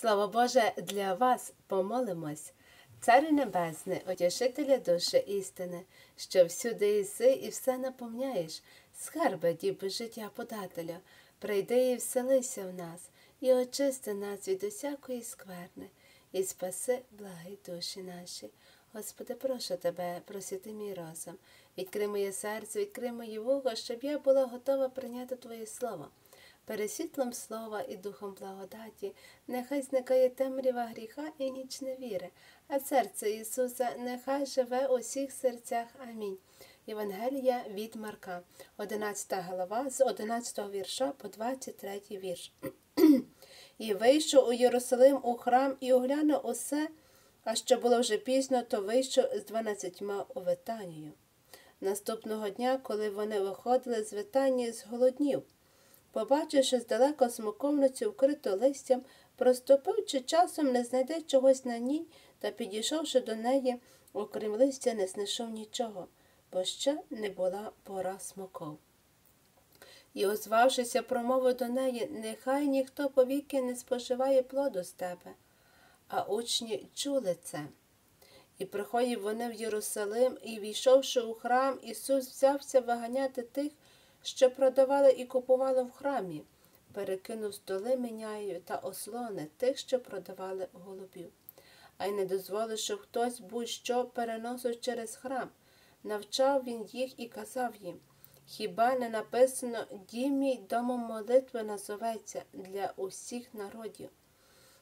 Слово Боже, для вас помолимось. Царю Небесний, утішителя душі істини, що всюди єси і все наповняєш, скарби діби життя подателя, прийди і вселися в нас, і очисти нас від усякої скверни, і спаси благі душі наші. Господи, прошу тебе, просити мій розум, відкрий моє серце, відкрий мої вуха, щоб я була готова прийняти Твоє Слово. Перед світлом слова і духом благодаті, нехай зникає темрява гріха і ніч невіри, а серце Ісуса нехай живе у всіх серцях. Амінь. Євангелія від Марка, 11 глава, з 11 вірша по 23 вірш. І вийшов у Єрусалим у храм і оглянув усе, а що було вже пізно, то вийшов з дванадцятьма у Витанію. Наступного дня, коли вони виходили з Витанії, зголоднів. Побачивши здалека смоковницю, вкриту листям, проступив, чи часом не знайде чогось на ній, та, підійшовши до неї, окрім листя, не знайшов нічого, бо ще не була пора смоков. І, озвавшися, промовив до неї, нехай ніхто повіки не споживає плоду з тебе. А учні чули це. І приходять вони в Єрусалим, і, війшовши у храм, Ісус взявся виганяти тих, що продавали і купували в храмі, перекинув столи міняю та ослони тих, що продавали голубів, а й не дозволив, щоб хтось будь-що переносив через храм. Навчав він їх і казав їм Хіба не написано дім мій домом молитви назоветься для усіх народів?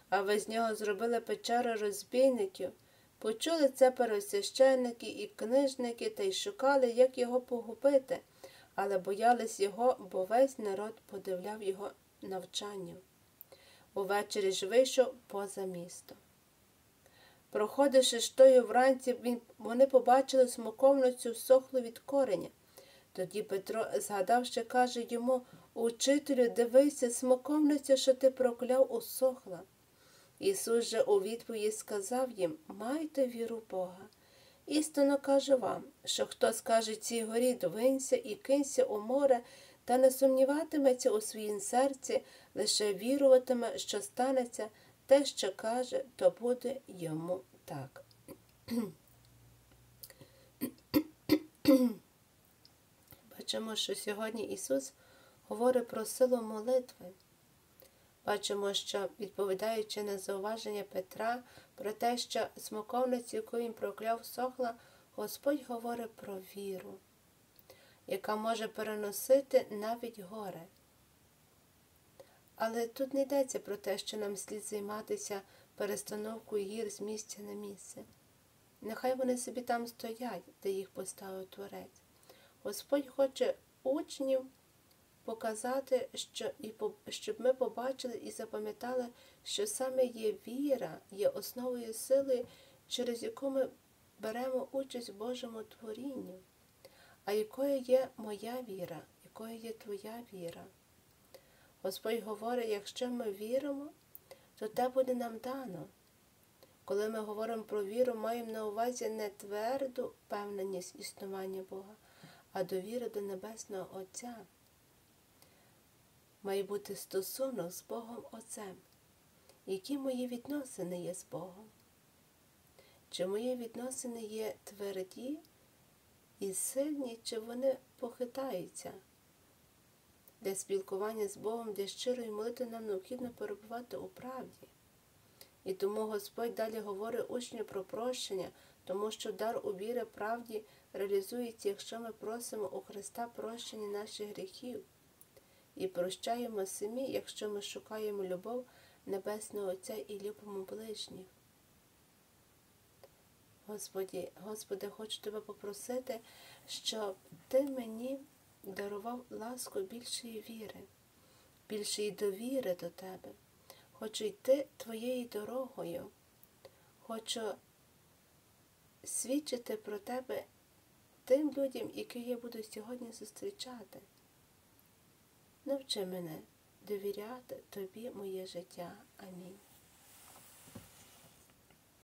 А ви з нього зробили печеру розбійників. Почули це первосвященники і книжники та й шукали, як його погубити але боялись його, бо весь народ подивляв його навчанню. Увечері ж вийшов поза місто. Проходивши штою вранці, він, вони побачили смоковницю всохлу від кореня. Тоді Петро, згадавши, каже йому Учителю, дивися, смоковниця, що ти прокляв, усохла. Ісус же у відповіді сказав їм Майте віру Бога. Істинно кажу вам, що хто скаже цій горі двинься і кинься у море, та не сумніватиметься у своїм серці, лише віруватиме, що станеться те, що каже, то буде йому так. Бачимо, що сьогодні Ісус говорить про силу молитви. Бачимо, що, відповідаючи на зауваження Петра про те, що смоковницю, яку він прокляв, сохла, Господь говорить про віру, яка може переносити навіть горе. Але тут не йдеться про те, що нам слід займатися перестановкою гір з місця на місце. Нехай вони собі там стоять, де їх поставив Творець. Господь хоче учнів показати, що, і, щоб ми побачили і запам'ятали, що саме є віра, є основою сили, через яку ми беремо участь в Божому творінні. А якою є моя віра, якою є твоя віра? Господь говорить, якщо ми віримо, то те буде нам дано. Коли ми говоримо про віру, маємо на увазі не тверду впевненість існування Бога, а довіру до Небесного Отця має бути стосунок з Богом Отцем. Які мої відносини є з Богом? Чи мої відносини є тверді і сильні, чи вони похитаються? Для спілкування з Богом, для щирої молитви нам необхідно перебувати у правді. І тому Господь далі говорить учню про прощення, тому що дар у віри правді реалізується, якщо ми просимо у Христа прощення наших гріхів і прощаємо самі, якщо ми шукаємо любов Небесного Отця і любимо ближніх. Господі, Господи, хочу тебе попросити, щоб Ти мені дарував ласку більшої віри, більшої довіри до Тебе. Хочу йти Твоєю дорогою, хочу свідчити про Тебе тим людям, які я буду сьогодні зустрічати. Навчи мене довіряти тобі моє життя. Амінь.